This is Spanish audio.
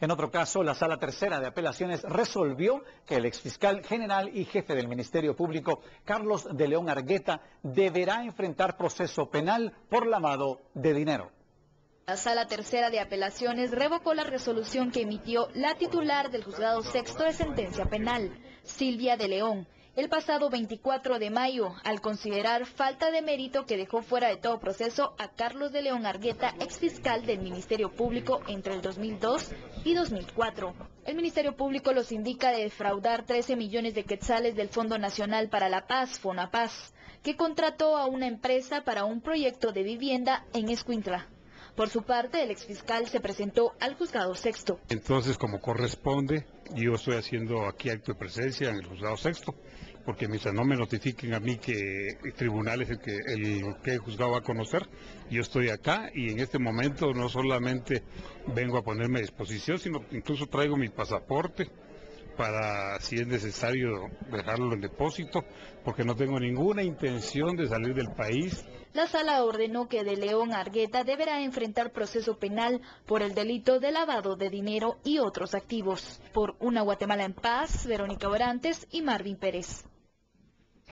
En otro caso, la Sala Tercera de Apelaciones resolvió que el exfiscal general y jefe del Ministerio Público, Carlos de León Argueta, deberá enfrentar proceso penal por lavado de dinero. La Sala Tercera de Apelaciones revocó la resolución que emitió la titular del Juzgado Sexto de Sentencia Penal, Silvia de León, el pasado 24 de mayo, al considerar falta de mérito que dejó fuera de todo proceso a Carlos de León Argueta, exfiscal del Ministerio Público entre el 2002 y 2004. El Ministerio Público los indica de defraudar 13 millones de quetzales del Fondo Nacional para la Paz, FONAPAZ, que contrató a una empresa para un proyecto de vivienda en Escuintla. Por su parte, el exfiscal se presentó al juzgado sexto. Entonces, como corresponde, yo estoy haciendo aquí acto de presencia en el juzgado sexto, porque mientras no me notifiquen a mí que el tribunal es el que el juzgado va a conocer, yo estoy acá y en este momento no solamente vengo a ponerme a disposición, sino incluso traigo mi pasaporte para, si es necesario, dejarlo en depósito, porque no tengo ninguna intención de salir del país. La sala ordenó que De León Argueta deberá enfrentar proceso penal por el delito de lavado de dinero y otros activos. Por una Guatemala en paz, Verónica Orantes y Marvin Pérez.